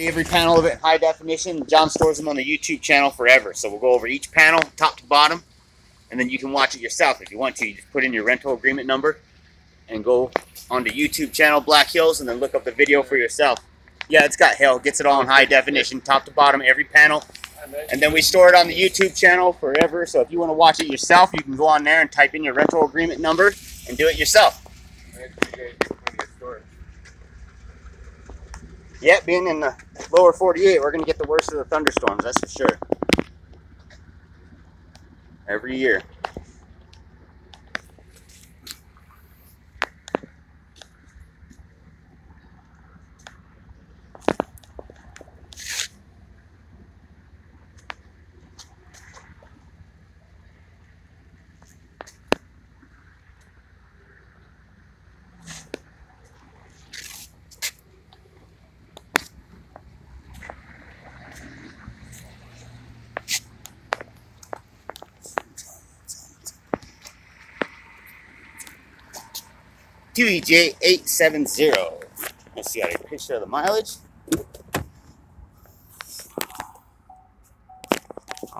Every panel of it in high definition. John stores them on the YouTube channel forever. So we'll go over each panel, top to bottom, and then you can watch it yourself if you want to. You just put in your rental agreement number and go on the YouTube channel Black Hills and then look up the video for yourself. Yeah, it's got hell. Gets it all in high definition, top to bottom, every panel. And then we store it on the YouTube channel forever. So if you want to watch it yourself, you can go on there and type in your rental agreement number and do it yourself. Yeah, being in the lower 48, we're going to get the worst of the thunderstorms, that's for sure. Every year. QEJ870. Let's see, I got a picture of the mileage.